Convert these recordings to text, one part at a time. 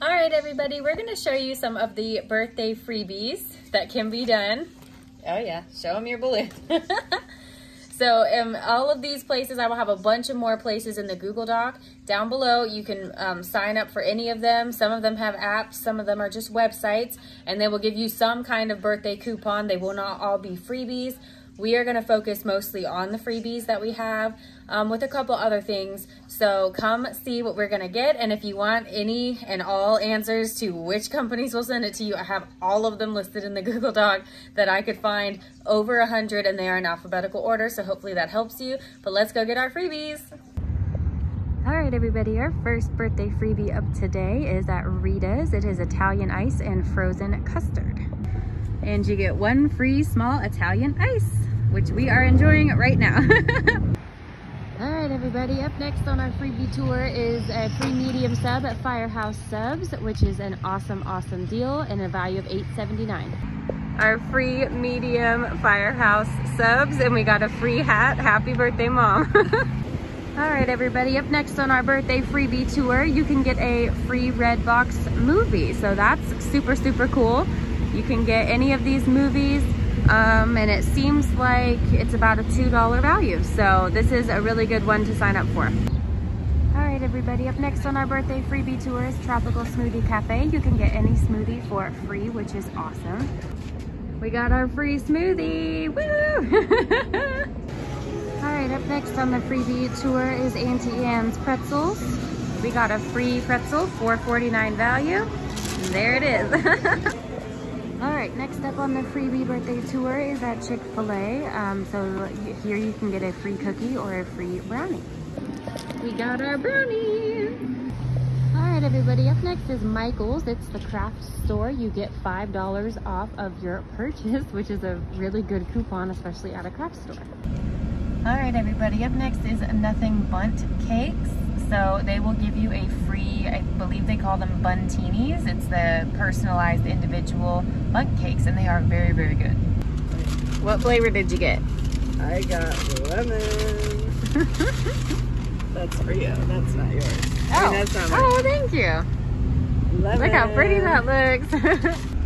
All right, everybody, we're gonna show you some of the birthday freebies that can be done. Oh yeah, show them your balloon. so in all of these places, I will have a bunch of more places in the Google Doc. Down below, you can um, sign up for any of them. Some of them have apps, some of them are just websites, and they will give you some kind of birthday coupon. They will not all be freebies. We are going to focus mostly on the freebies that we have um, with a couple other things. So come see what we're going to get. And if you want any and all answers to which companies will send it to you, I have all of them listed in the Google Doc that I could find over a hundred and they are in alphabetical order. So hopefully that helps you. But let's go get our freebies. All right, everybody, our first birthday freebie of today is at Rita's. It is Italian ice and frozen custard. And you get one free small Italian ice which we are enjoying right now. All right, everybody, up next on our freebie tour is a free medium sub at Firehouse Subs, which is an awesome, awesome deal and a value of $8.79. Our free medium Firehouse Subs, and we got a free hat. Happy birthday, Mom. All right, everybody, up next on our birthday freebie tour, you can get a free Redbox movie. So that's super, super cool. You can get any of these movies um, and it seems like it's about a $2 value. So this is a really good one to sign up for. All right, everybody, up next on our birthday freebie tour is Tropical Smoothie Cafe. You can get any smoothie for free, which is awesome. We got our free smoothie, woo! All right, up next on the freebie tour is Auntie Anne's Pretzels. We got a free pretzel, $4.49 value. There it is. All right, next up on the freebie birthday tour is at Chick-fil-A. Um, so here you can get a free cookie or a free brownie. We got our brownie. All right, everybody, up next is Michael's. It's the craft store. You get $5 off of your purchase, which is a really good coupon, especially at a craft store. All right, everybody, up next is Nothing Bundt Cakes. So they will give you a free, I believe they call them Bundtinis. It's the personalized individual Bundt cakes and they are very, very good. What flavor did you get? I got lemon. that's for you. That's not yours. Oh, I mean, oh. not oh thank you. Lemon. Look how pretty that looks.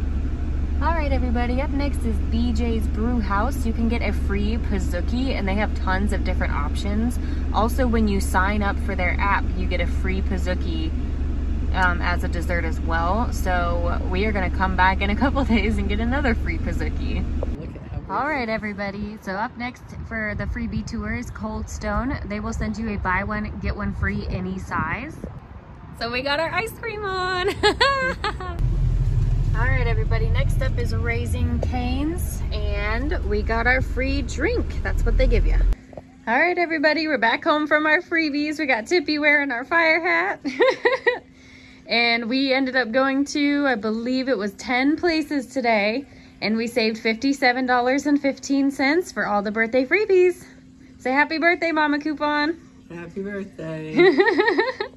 All right, everybody, up next is BJ's Brew House. You can get a free Pizookie, and they have tons of different options. Also, when you sign up for their app, you get a free Pizookie um, as a dessert as well. So we are gonna come back in a couple days and get another free Pizookie. All right, everybody. So up next for the freebie tour is Cold Stone. They will send you a buy one, get one free any size. So we got our ice cream on. Everybody, next up is Raising Cane's, and we got our free drink. That's what they give you. All right, everybody, we're back home from our freebies. We got Tippy wearing our fire hat. and we ended up going to, I believe it was 10 places today, and we saved $57.15 for all the birthday freebies. Say happy birthday, Mama Coupon. Happy birthday.